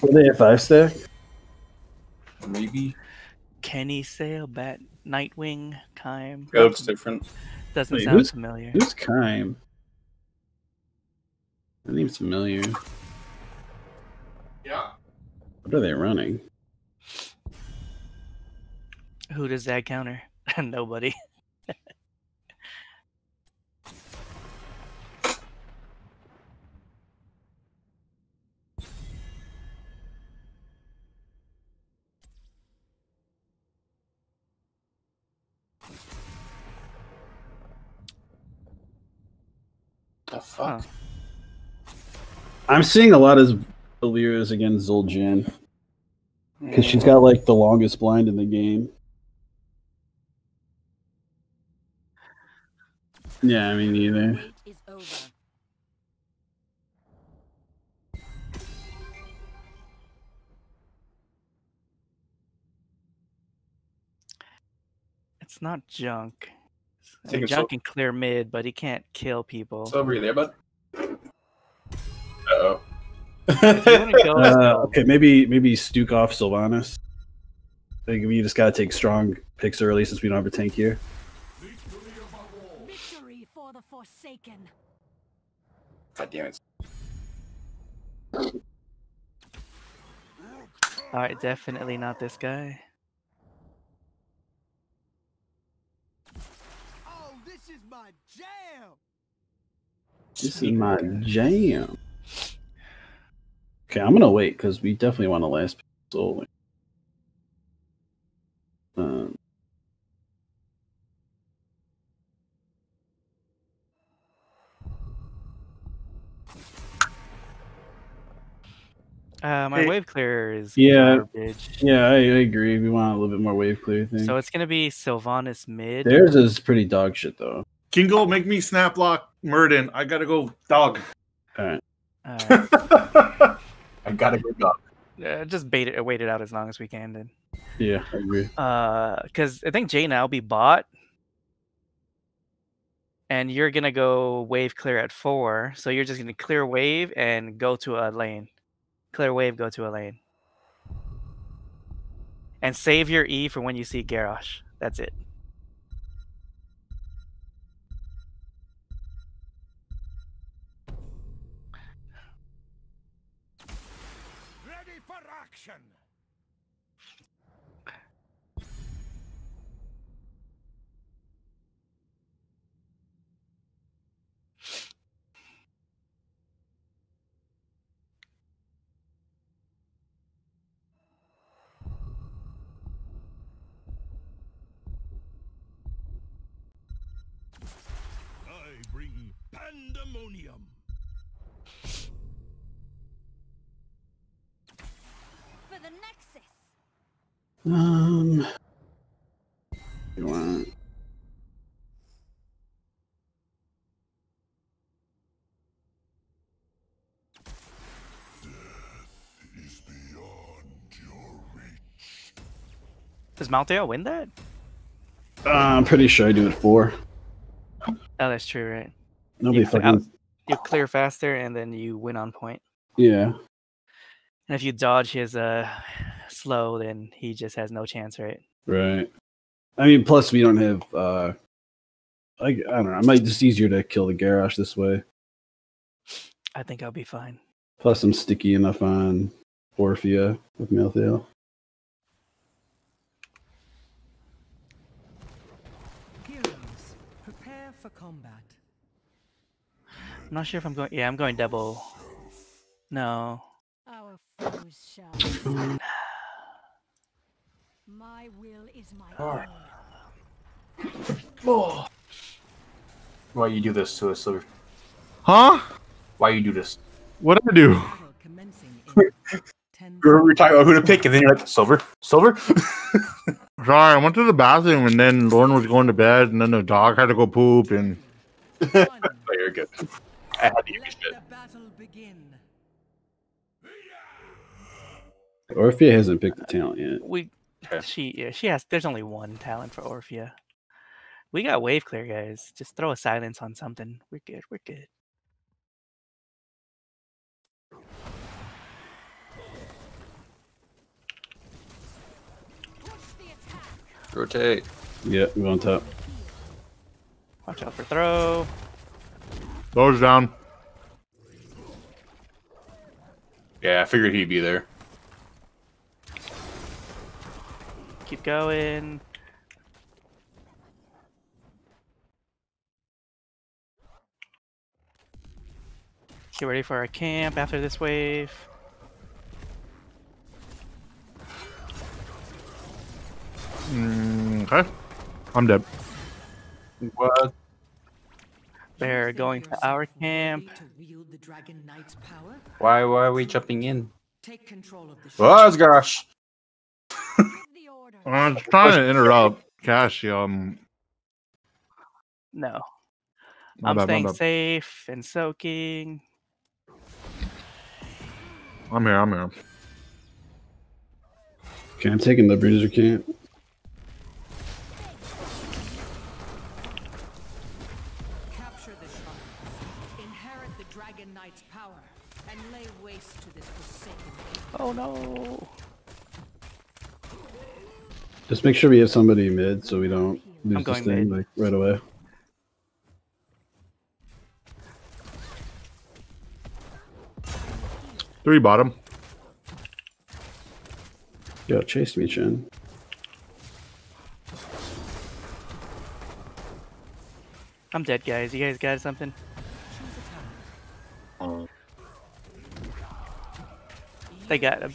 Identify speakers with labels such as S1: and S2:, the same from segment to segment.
S1: Were they at five stack?
S2: Maybe.
S3: Kennysale, Bat, KnightWing, Kime.
S2: That looks different.
S3: Doesn't
S1: Wait,
S3: sound
S1: who's-
S3: familiar.
S1: Who's Kime? That name's familiar.
S2: Yeah.
S1: What are they running?
S3: Who does that counter? Nobody.
S2: The fuck?
S1: I'm seeing a lot of Illyria's against Zul'jin because she's got like the longest blind in the game. Yeah, I mean either.
S4: Wait is over.
S3: It's not junk. I
S2: think
S3: mean,
S2: it's
S3: junk
S2: so-
S3: can clear mid, but he can't kill people.
S2: It's over you there, bud. Uh,
S1: okay, maybe maybe Stukov Sylvanas. I think we just gotta take strong picks early since we don't have a tank here.
S4: Victory for the Forsaken.
S2: God damn it.
S3: All right, definitely not this guy.
S5: Oh, this is my jam.
S1: This is my jam. Okay, I'm gonna wait because we definitely want to last pick solely. Um,
S3: Uh, my
S1: Hey.
S3: wave clearer is
S1: Yeah.
S3: garbage.
S1: yeah, I, I agree. We want a little bit more wave clear thing.
S3: So it's gonna be Sylvanas mid.
S1: Theirs is pretty dog shit though.
S6: Kingo, make me snap lock Muradin. I gotta go dog.
S1: All right.
S3: Uh,
S2: I gotta go dog.
S3: uh, just bait it, wait it out as long as we can then.
S1: Yeah, I agree.
S3: Uh, because I think Jaina will be bought, and you're gonna go wave clear at four. So you're just gonna clear wave and go to a lane. Clear wave, go to a lane, and save your E for when you see Garrosh. That's it.
S5: Ready for action. I bring pandemonium.
S4: Nexus.
S1: Um, you want?
S3: Does Malthael win that?
S1: Uh, I'm pretty sure I do it four.
S3: Oh, that's true, right?
S1: Nobody
S3: You
S1: fucking
S3: out- You clear faster, and then you win on point.
S1: yeah.
S3: And if you dodge his uh slow, then he just has no chance, right?
S1: Right. I mean, plus we don't have. uh I, I don't know. I might just easier to kill the Garrosh this way.
S3: I think I'll be fine.
S1: Plus, I'm sticky enough on Orphea with Malthael.
S7: Heroes, prepare for combat.
S3: I'm not sure if I'm going. Yeah, I'm going double. No.
S4: Our foes shall. My will is my
S2: Alright.
S4: will. Oh.
S2: Why you do this to us, Silver?
S6: Huh?
S2: Why you do this?
S6: What did I do?
S7: Battle commencing in 10
S2: We were talking about who to pick, and then you're like, Silver? Silver?
S6: Sorry, I went to the bathroom and then Lauren was going to bed and then the dog had to go poop and
S2: oh, you're good. I had to use you
S7: Let
S2: shit.
S1: Orphea hasn't picked a talent yet.
S3: We, she, yeah, she has. There's only one talent for Orphea. We got wave clear, guys. Just throw a silence on something. We're good. We're good.
S2: Rotate.
S1: Yeah, move on top.
S3: Watch out for throw.
S6: Lowers down.
S2: Yeah, I figured he'd be there.
S3: Keep going. Get ready for our camp after this wave.
S6: Mm, okay. I'm dead.
S2: What?
S3: They're going to our camp.
S7: To wield the Dragon Knight's power,
S2: Why? Why are we jumping in?
S7: take control of the
S2: Oh gosh.
S4: The order.
S6: I was trying to interrupt Cash. Um,
S3: No.
S6: my
S3: I'm
S6: bad, my
S3: staying
S6: bad.
S3: safe and soaking.
S6: I'm here. I'm here.
S1: Okay, I'm taking the bruiser camp.
S7: Capture the shrine. Inherit the Dragon Knight's power and lay waste to this forsaken.
S3: Oh no.
S1: Just make sure we have somebody mid so we don't lose this
S3: going
S1: thing
S3: mid.
S1: like right away.
S6: Three bottom.
S1: Yo, chase me, Chen.
S3: I'm dead, guys. You guys got something? Uh. They got him.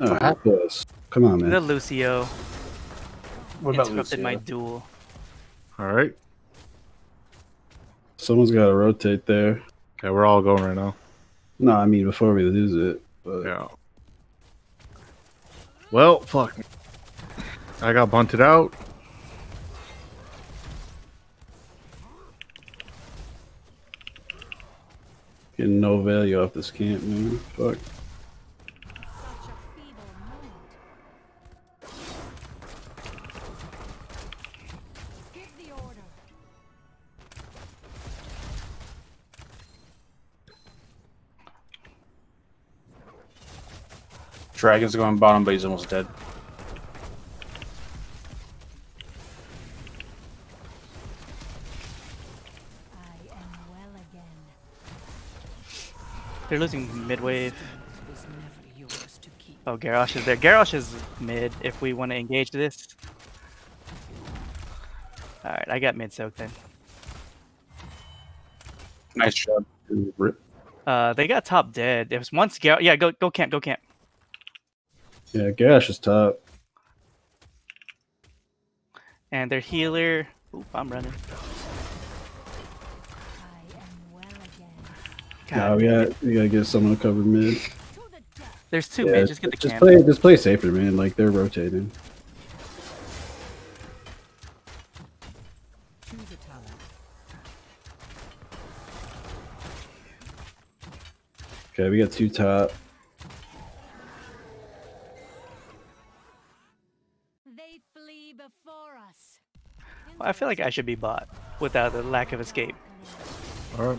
S1: Oh, help us. Come on, man. The.
S3: Lucio
S2: What about
S3: interrupted my duel.
S6: All right.
S1: Someone's got to rotate there.
S6: Okay, we're all going right now.
S1: No, I mean before we lose it. But
S6: Yeah. Well, fuck. I got bunted out.
S1: getting no value off this camp, man. Fuck.
S2: Dragon's going bottom, but he's almost dead.
S4: I am well again.
S3: They're losing mid wave.
S7: Was never yours to keep.
S3: Oh, Garrosh is there. Garrosh is mid if we want to engage this. Alright, I got mid soak then.
S2: Nice job.
S3: Uh, they got top dead. If it's once Gar- yeah, go go camp, go camp.
S1: Yeah, Gash is top.
S3: And their healer. Oop, I'm running.
S4: I am well again.
S3: God,
S1: we got we gotta get someone to cover mid.
S4: To the death.
S3: There's two
S1: Yeah,
S3: mid. Just get the
S1: just
S3: camp.
S1: play just play safer, man. Like they're rotating.
S7: Choose a talent.
S1: Okay, we got two top.
S3: I feel like I should be bot without the lack of escape.
S6: All right.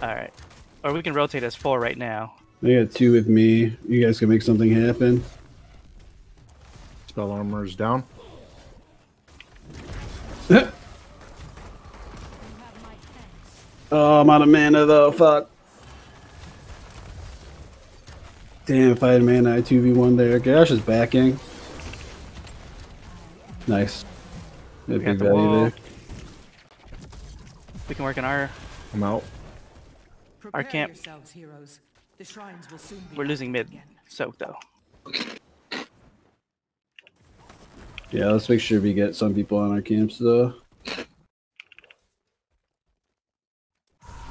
S3: Alright. Or we can rotate as four right now.
S1: They got two with me. You guys can make something happen.
S6: Spell armor is down.
S4: You have my thanks.
S1: Oh, I'm out of mana though. Fuck. Damn, if I had mana, I 2v1 there. Gash is backing. Nice. Got
S3: We got
S1: big
S3: the
S1: value there.
S3: We can work on our.
S6: I'm out.
S7: Prepare
S3: camp.
S7: heroes. The shrines will soon be
S3: We're losing mid.
S7: again.
S3: Soak though.
S1: Yeah, let's make sure we get some people on our camps though.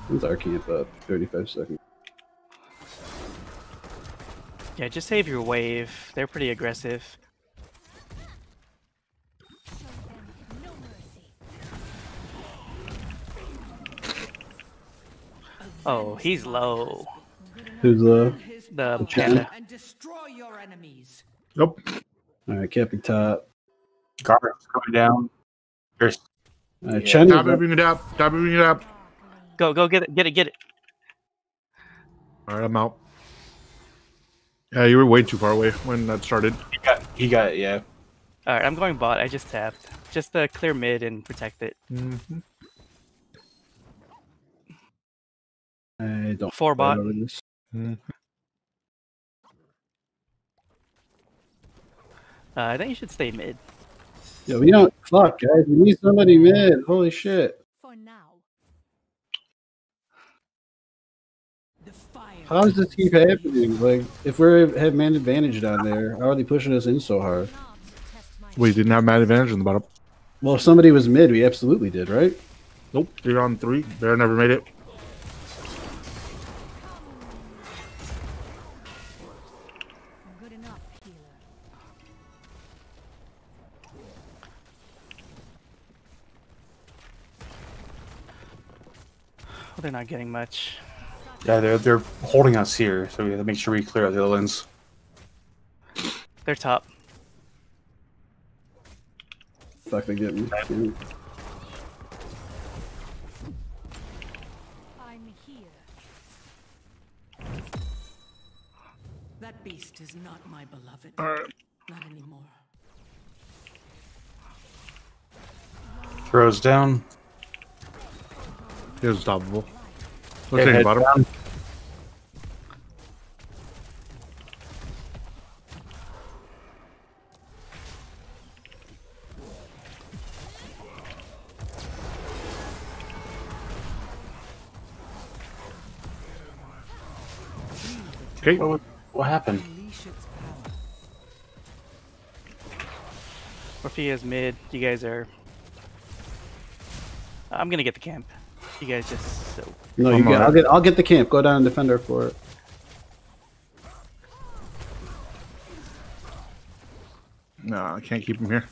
S1: When's our camp up? 35 seconds.
S3: Yeah, just save your wave. They're pretty aggressive.
S4: Show them no mercy.
S3: Oh, he's low.
S1: Who's low?
S7: His
S3: The
S7: power
S3: panda.
S7: And destroy your enemies.
S6: Nope.
S1: Alright, camping top.
S2: Gar's coming down. There's
S1: Alright,
S2: Yeah.
S1: Chen is
S6: Tap it, up. Tap it, bring it up.
S3: Go, go, get it, get it, get it.
S6: All right, I'm out. Yeah, you were way too far away when that started.
S2: he got he got yeah.
S3: All right, I'm going bot. I just tapped. Just to clear mid and protect it.
S6: Mm-hmm.
S1: I don't.
S3: Four bot.
S1: remember this.
S3: Uh, I think you should stay mid.
S1: Yeah, we don't. Fuck, guys. We need somebody mid. Holy shit.
S4: For now.
S7: The fire.
S1: How does this keep happening? Like, if we have man advantage down there, how are they pushing us in so hard?
S4: Not to test my
S6: We didn't have mad advantage in the bottom.
S1: Well, if somebody was mid, we absolutely did, right?
S6: Nope. Three on three. Bear never made it.
S3: They're not getting much.
S2: Yeah, they're they're holding us here, so we have to make sure we clear out the other lanes.
S3: They're top.
S1: Fuck, they get me. Damn.
S4: I'm here.
S7: That beast is not my beloved. Not anymore.
S2: Throws down.
S6: He was stoppable.
S2: Okay,
S6: Let's take bottom.
S2: down.
S6: Okay.
S2: What, what happened?
S7: Unleash its power.
S3: Orphea's mid. You guys are. I'm gonna get the camp. You guys just so.
S1: No, you get, I'll get. I'll get the camp. Go down and defend her for it.
S6: No, I can't keep him here.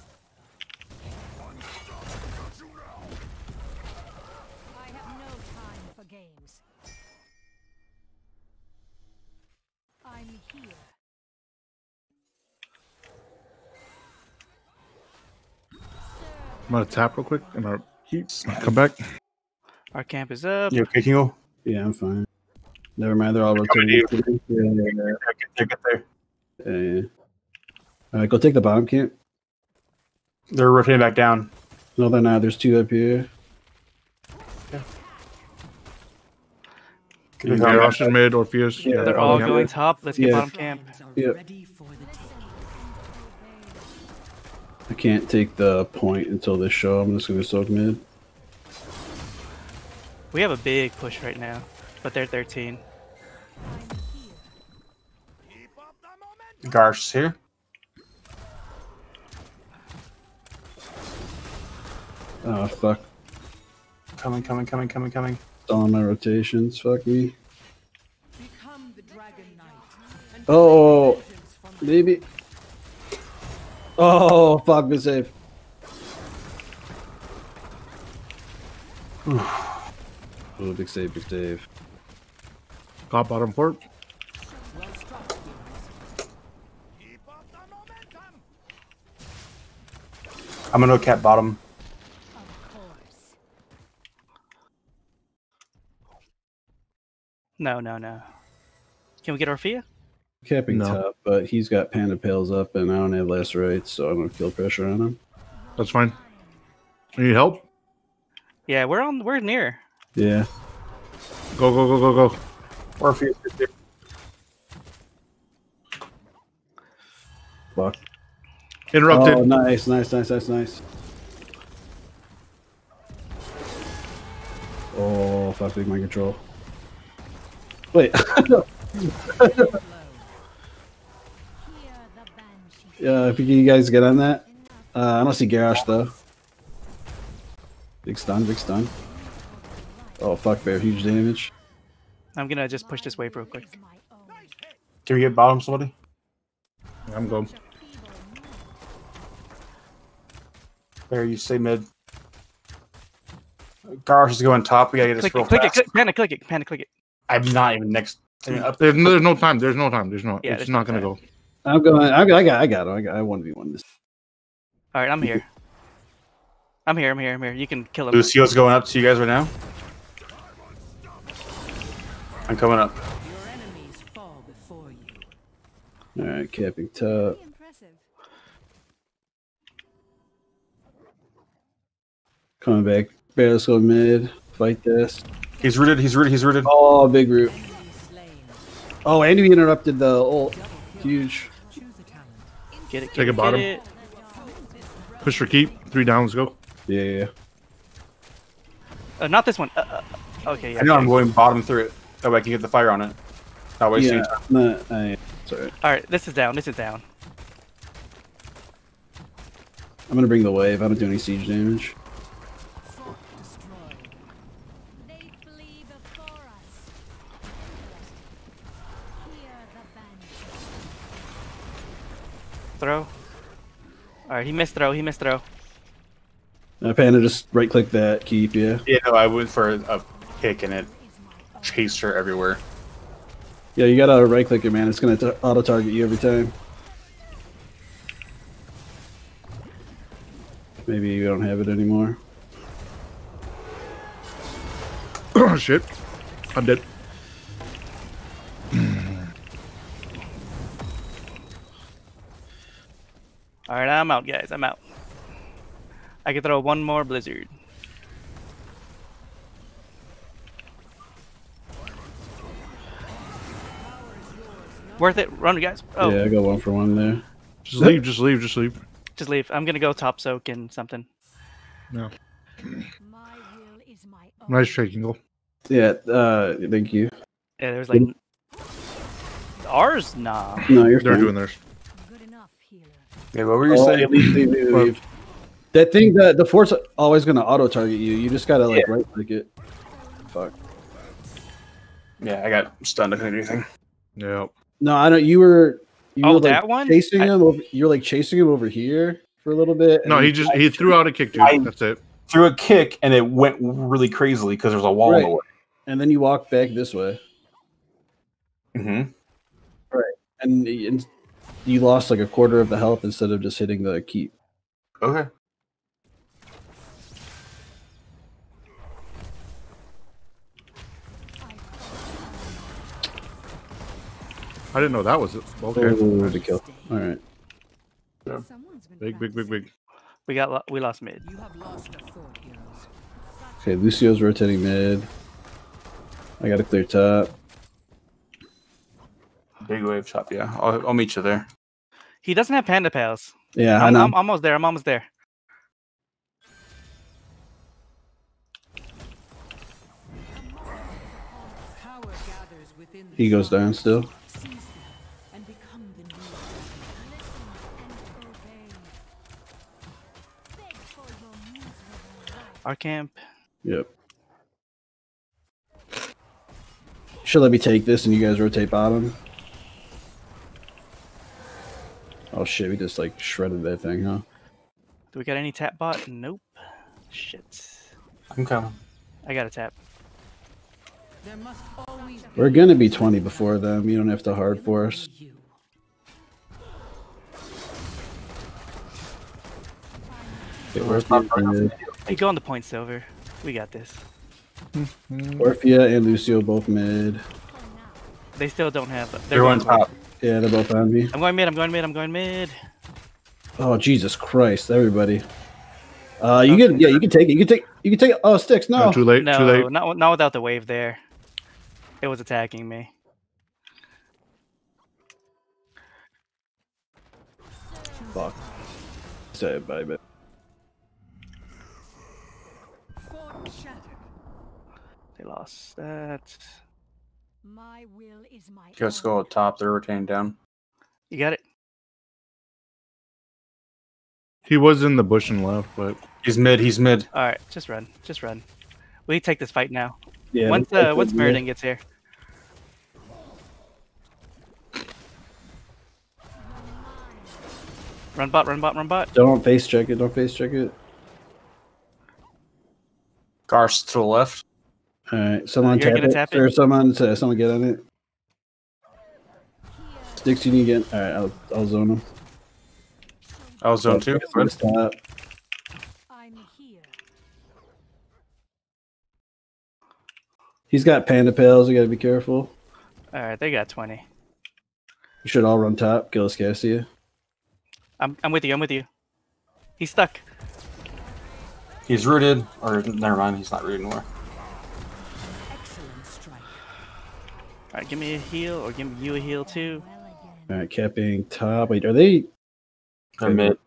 S4: I have no time for games. I'm here.
S6: I'm gonna tap real quick and I'll keep come back.
S3: Our camp is up.
S2: You okay, Kingo?
S1: Yeah, I'm fine. Never mind. They're all
S2: coming to
S1: rotating. Yeah, yeah,
S2: Get there, get there.
S1: yeah, yeah, yeah. All right, go take the bottom camp.
S2: They're rotating back down.
S1: No, they're not. There's two up here.
S2: They're
S6: Yeah,
S2: coming back
S6: Rush is mid, Orpheus.
S1: Yeah,
S3: They're all
S1: yeah.
S3: going top. Let's get
S1: Yeah.
S3: bottom camp.
S7: Dragons
S1: Yep.
S7: ready for the taking.
S1: I can't take the point until they show. I'm just gonna soak mid.
S3: We have a big push right now, but they're 13.
S4: I'm here.
S5: Keep up the momentum.
S2: Garsh here.
S1: Oh fuck!
S2: Coming, coming, coming, coming, coming.
S1: Stalling my rotations. Fuck me.
S7: Become the Dragon Knight.
S1: Oh,
S7: take vengeance from
S1: maybe. Oh fuck! Good save. Oh, big save, big save.
S6: Top bottom fort.
S7: well struck, heroes.
S5: Keep up the momentum.
S2: I'm gonna cap bottom.
S3: No, no, no. Can we get Orphea?
S1: Capping
S6: No.
S1: top, but he's got panda pals up, and I don't have Last Rites, so I'm gonna kill pressure on him.
S6: That's fine. You need help?
S3: Yeah, we're on. We're near.
S1: Yeah.
S6: Go, go, go, go, go.
S2: Orpheus is here.
S1: Fuck.
S6: Interrupted.
S1: Oh, nice, nice, nice, nice, nice. Oh, fuck, big mind control. Wait,
S7: Blow.
S4: Hear the
S1: yeah, if you guys get on that. Uh, I don't see Garrosh though. Big stun, big stun. Oh, fuck, bear, huge damage.
S3: I'm gonna just push this wave real quick.
S4: Is.
S2: Can we get bottom, somebody?
S6: I'm going.
S4: Feeble.
S2: There, you stay mid. Garsh is going top. We gotta get this
S3: Click
S2: real
S3: it, click it,
S2: fast.
S3: click, panic, click it, panic, click it.
S2: I'm not even next. I mean. Mm.
S6: There's no, there's no time. There's no time. There's no.
S3: Yeah,
S6: it's
S3: there's
S6: not
S3: no
S6: gonna
S3: time.
S6: go.
S1: I'm going, I got, I got, I got. I got, I want to be one this.
S3: All right, I'm here. I'm here. I'm here. I'm here. You can kill him.
S2: Lucio's going up to you guys right now. I'm coming up.
S7: Your enemies fall before you.
S1: Alright, capping top. Coming back. Bear, let's go mid. Fight this.
S2: He's rooted. He's rooted. He's rooted.
S1: Oh, big root. Oh, and we interrupted the ult. Huge.
S7: Choose a talent.
S3: Get it. Get
S6: Take a bottom.
S3: Get it.
S6: Push for keep. Three downs. Go.
S1: Yeah, yeah.
S3: Uh, not this one. Uh, uh, okay, yeah.
S2: I know I'm going bottom through it. That way I can get the fire on it. Not wasting
S1: Yeah,
S2: time.
S1: nah, I, sorry.
S3: All right, this is down. This is down.
S1: I'm gonna bring the wave. I don't do any siege damage.
S4: They flee before us. Hear the banshee.
S3: Throw. All right, he missed throw. He missed throw.
S1: Uh, Panda, just right click that. Keep, yeah.
S2: Yeah, no, I went for a kick and it chased her everywhere.
S1: Yeah, you gotta right click it, man. It's gonna auto target you every time. Maybe you don't have it anymore.
S6: Oh shit. I'm dead.
S3: All right, I'm out, guys. I'm out. I can throw one more blizzard. Worth it. Run, guys. Oh,
S1: Yeah, I got one for one there.
S6: Just leave. Just leave. Just leave.
S3: just leave. I'm gonna go top soak and something.
S6: No.
S4: My will is my own.
S6: Nice trade, Kingle.
S1: Yeah, uh, thank you.
S3: Yeah, there's like ours. Nah.
S1: No, you're
S6: They're
S1: fine.
S6: doing theirs.
S4: Good enough, healer.
S2: Yeah, what were you
S1: Oh,
S2: saying?
S1: leave, leave, leave, leave. That thing, that the force always gonna auto target you. You just gotta like right click it. Fuck.
S2: Yeah, I got stunned. I couldn't do anything.
S6: Yeah.
S1: No, I don't. You were. You
S3: Oh,
S1: were, like,
S3: that one?
S1: Chasing
S3: I-
S1: him over. You were like chasing him over here for a little bit.
S6: No, he just he threw out a kick, dude.
S2: I-
S6: That's it.
S2: Threw a kick and it went really crazily because there was a wall in the way.
S1: And then you walk back this way,
S2: Mm-hmm.
S1: and, and you lost like a quarter of the health instead of just hitting the keep.
S2: Okay.
S6: I didn't know that was it. Okay.
S1: Oh, the kill. All right.
S4: Someone's been
S6: Big, big, big, big.
S3: We got we lost mid.
S7: You have lost a fort, heroes.
S1: Okay, Lucio's rotating mid. I got to clear top.
S2: Big wave top. Yeah, I'll, I'll meet you there.
S3: He doesn't have panda pals.
S1: Yeah, I
S3: I'm,
S1: know.
S3: I'm almost there. I'm almost there.
S7: Power gathers within the
S1: He goes down still.
S7: Seize them and become the new
S4: Listen and obey. Beg for your miserable life.
S3: Our camp.
S1: Yep. Should let me take this and you guys rotate bottom? Oh shit, we just like shredded that thing, huh?
S3: Do we got any tap bot? Nope. Shit.
S2: I'm coming.
S3: I got a tap.
S7: There must always be
S1: We're gonna be 20 before them. You don't have to hard force.
S7: you.
S1: Okay, Orphea,
S3: Hey, go on the point, Silver. We got this.
S1: Orphea and Lucio both mid.
S3: They still don't have. They're,
S2: They're on
S3: going
S2: top.
S1: Yeah, they're both on me.
S3: I'm going mid. I'm going mid. I'm going mid.
S1: Oh Jesus Christ, everybody. Uh, you can yeah, you can take it. You can take you can take it. Oh, Styxx. No.
S6: No, too late.
S3: No,
S6: Too late.
S3: not not without the wave there. It was attacking me.
S1: Fuck. Say it, bye,
S3: They lost that.
S4: My will is my
S2: Just go top. They're rotating down.
S3: You got it.
S6: He was in the bush and left, but
S2: He's mid. He's mid.
S3: All right, just run. Just run. We take this fight now.
S1: yeah.
S3: once uh, once
S1: good,
S3: Muradin gets here. Run bot, run bot, run bot.
S1: Don't face check it. Don't face check it.
S2: Garst to the left.
S1: All right, someone
S3: You're
S1: tap
S3: gonna
S1: it.
S3: tap it?
S1: Or someone, uh, someone get on it. Styxx, you need to get. All right, I'll, I'll zone him.
S2: I'll zone two.
S1: On this top.
S4: I'm here.
S1: He's got panda pals. You gotta be careful.
S3: All right, they got 20.
S1: You should all run top. Kill Cassia.
S3: I'm I'm with you. I'm with you. He's stuck.
S2: He's rooted, or never mind, he's not rooted anymore.
S3: All right, give me a heal, or give you a heal too.
S4: Well again.
S1: All right, capping top. Wait, are they?
S2: They're mid.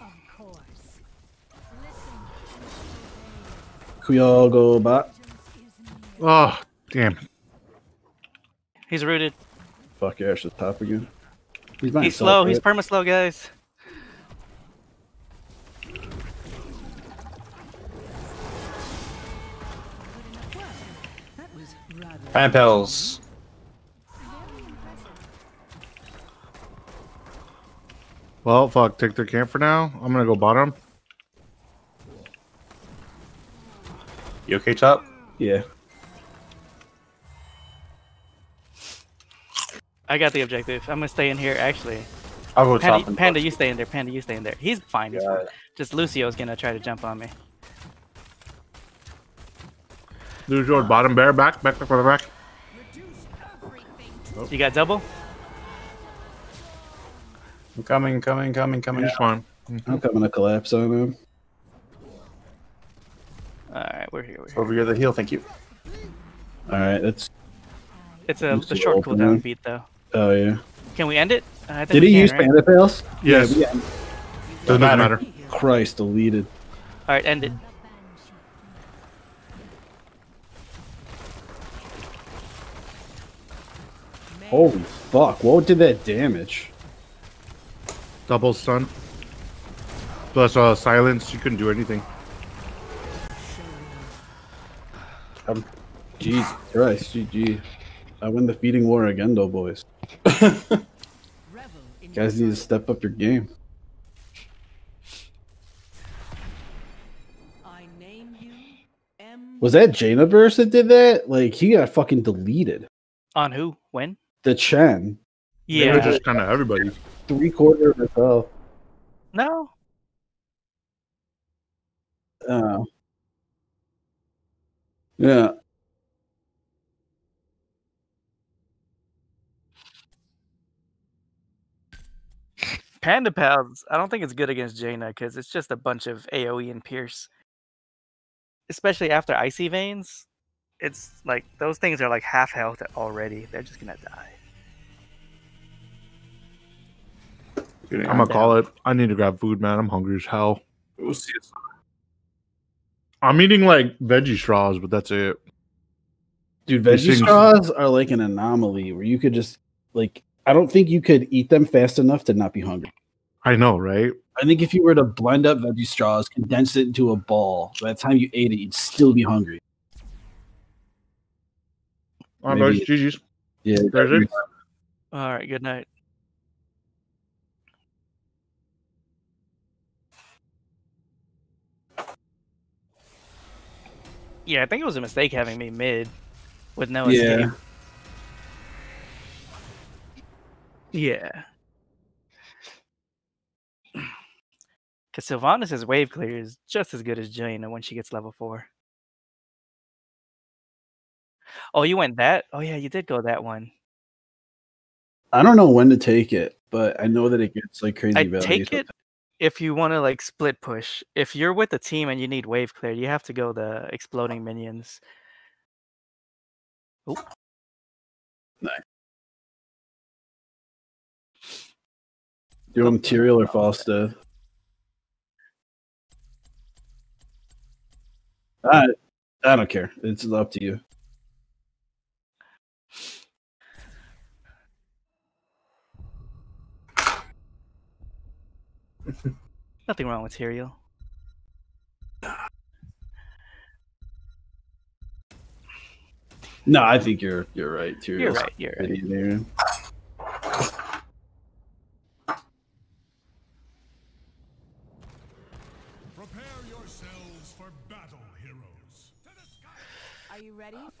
S4: Of course. Listen.
S1: Can we all go back?
S4: Vengeance is near.
S6: Oh, damn.
S3: He's rooted.
S1: Fuck Ash the top again. He's,
S3: He's slow. Uh, He's
S1: right?
S3: perma slow, guys.
S7: That was rather.
S2: Pampels.
S4: Very impressive.
S6: Well, fuck. Take their camp for now. I'm gonna go bottom.
S2: You okay, top?
S1: Yeah.
S3: I got the objective. I'm gonna stay in here. Actually,
S2: I'll go top.
S3: Panda,
S2: and
S3: Panda,
S2: push.
S3: you stay in there. Panda, you stay in there. He's fine. He's
S2: Yeah.
S3: fine. Just Lucio's gonna try to jump on me.
S6: Lose your bottom bear. Back, back, back, back, back.
S3: You got double?
S2: I'm coming, coming, coming, coming.
S6: He's fine.
S1: I'm coming to collapse on him.
S3: All right, we're here. We're here.
S2: Over here, the heal. Thank you.
S1: All right, that's.
S3: It's a,
S1: Lucio
S3: a short cooldown beat though.
S1: Oh yeah.
S3: Can we end it? Uh,
S1: Did he
S3: can,
S1: use
S3: right?
S1: Panda Pals?
S6: Yes.
S1: Yeah.
S6: Doesn't
S2: matter.
S6: matter.
S1: Christ, deleted.
S3: All right, end it.
S4: The.
S1: Holy fuck! What did that damage?
S6: Double stun. Plus uh, silence. You couldn't do anything.
S1: Um, Jesus Christ, GG. I win the feeding war again, though, boys.
S7: Revel
S1: Guys need to step up your game.
S7: I name you M.
S1: Was that Jaina Burst that did that? Like he got fucking deleted.
S3: On who? When?
S1: The Chen, Yeah.
S6: They were
S3: Yeah.
S6: just kind of everybody.
S1: three quarter of herself.
S3: No.
S1: Uh, yeah.
S3: Panda Pals. I don't think it's good against Jaina because it's just a bunch of AOE and Pierce. Especially after Icy Veins. It's like those things are like half health already. They're just gonna die.
S6: I'm gonna call it. I need to grab food, man. I'm hungry as hell.
S2: We'll see.
S6: I'm eating like veggie straws, but that's it.
S1: Dude, veggie straws are like an anomaly where you could just like I don't think you could eat them fast enough to not be hungry.
S6: I know, right?
S1: I think if you were to blend up veggie straws, condense it into a ball, by the time you ate it, you'd still be hungry.
S6: All right,
S1: Maybe-
S6: boys. GG's.
S1: Yeah,
S6: There's it.
S3: All right. Good night. Yeah, I think it was a mistake having me mid with no
S1: Yeah.
S3: escape. Yeah. Because Sylvanas' wave clear is just as good as Jaina when she gets level 4. Oh, you went that? Oh, yeah, you did go that one.
S1: I don't know when to take it, but I know that it gets like crazy
S3: I
S1: value.
S3: take it if you want to like split push. If you're with a team and you need wave clear, you have to go the exploding minions. Oh,
S1: Do you want Tyrael or Falstad. I, I don't care. It's up to you.
S3: nothing wrong with Tyrael.
S1: No, I think you're you're right. Tyrael's
S3: You're right. You're right.
S1: there.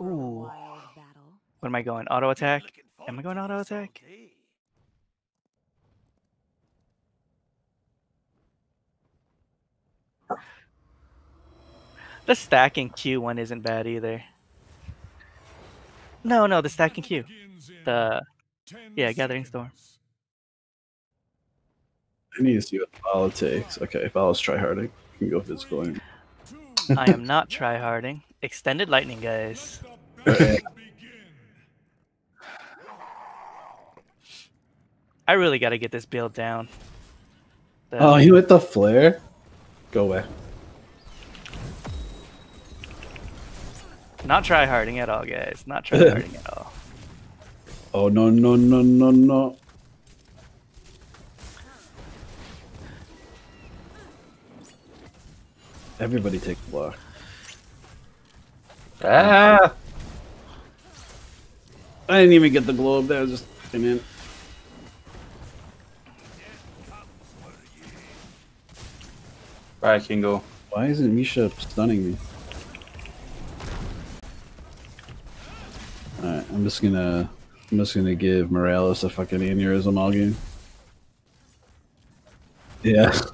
S3: Ooh.
S4: wild battle?
S3: What am I going? Auto attack? Am I going auto attack? The stacking Q one isn't bad either. No, no, the stacking queue.
S5: Begins
S3: The yeah, Gathering Storm.
S1: I need to see what Vala takes. Okay, Vala's try harding. Can go physical.
S5: Two.
S3: I am not tryharding. Extended lightning, guys.
S5: Let the battle begin.
S3: I really got to get this build down. The-
S1: Oh, he with the flare? Go away.
S3: Not tryharding at all, guys. Not tryharding at all.
S1: Oh no no no no no. Everybody take the block.
S2: Ah!
S1: I didn't even get the globe there, I was just came in.
S2: Alright, Kingo.
S1: Why isn't Misha stunning me? Alright, I'm just gonna I'm just gonna give Morales a fucking aneurysm all game. Yeah.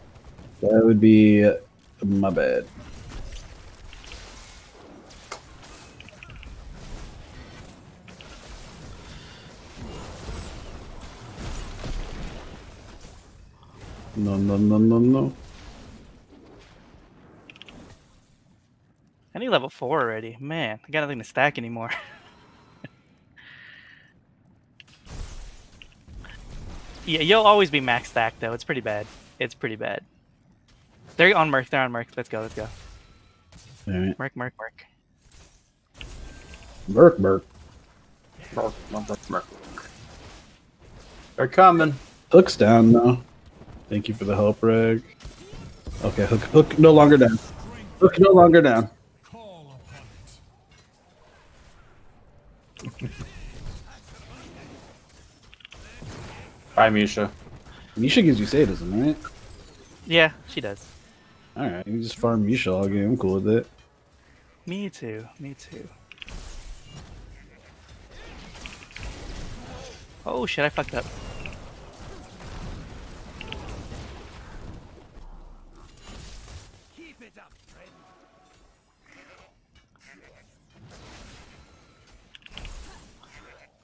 S1: That would be uh, my bad. No no no no no.
S3: I need level four already. Man, I got nothing to stack anymore. yeah, you'll always be max stacked though. It's pretty bad. It's pretty bad. They're on Merc. They're on Merc. Let's go. Let's go.
S1: Alright.
S3: Merc, Merc, Merc.
S1: Merc Merc.
S2: Merc, merc, merc, merc. They're coming.
S1: Hook's down now. Thank you for the help, Reg. Okay, hook hook no longer down. Hook no longer down.
S5: Call upon it.
S2: Bye, Misha.
S1: Misha gives you sadism, right?
S3: Yeah, she does.
S1: Alright, you can just farm Misha all game. I'm cool with it.
S3: Me too. Me too. Oh shit! I fucked up.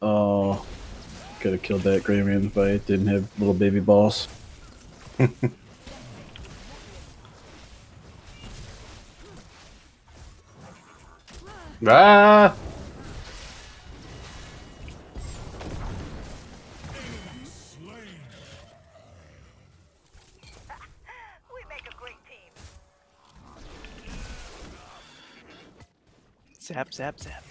S1: Oh, could have killed that Greymane if I didn't have little baby boss.
S2: Ah!
S8: We make a great team.
S3: Zap, zap, zap.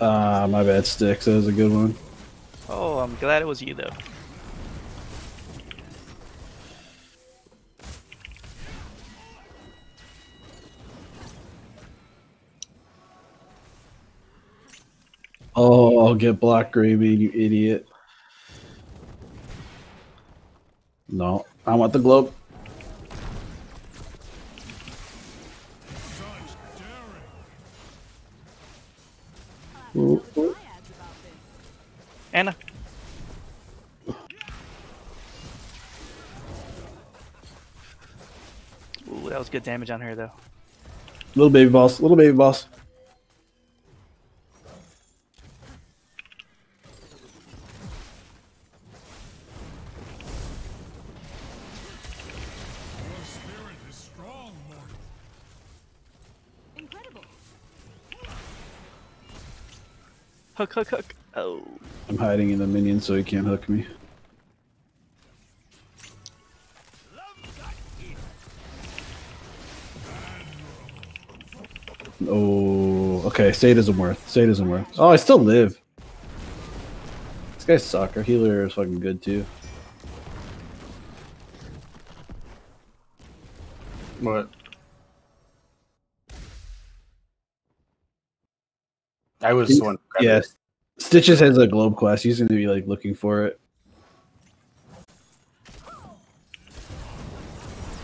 S1: Ah, my bad, Styxx. That was a good one.
S3: I'm glad it was you though.
S1: Oh, I'll get black Greymane, you idiot. No, I want the globe.
S3: Good damage on her though.
S1: Little baby boss, little baby boss.
S5: Your spirit is strong, mortal.
S4: Incredible.
S3: Hook, hook, hook. Oh.
S1: I'm hiding in the minion so he can't hook me. Oh, okay. Sadism worth. Sadism worth. Oh, I still live. This guy's. Our healer is fucking good too.
S2: What? I was the one.
S1: Yes. Stitches has a globe quest. He's gonna be like looking for it.